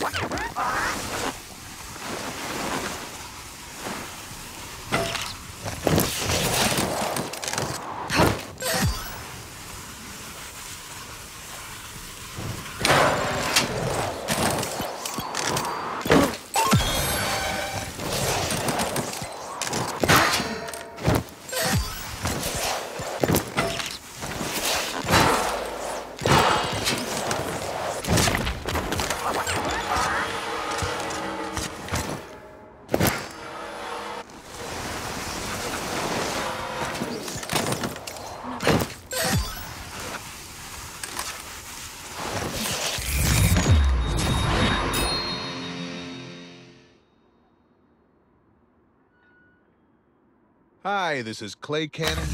пока. Hi, this is Clay Cannon.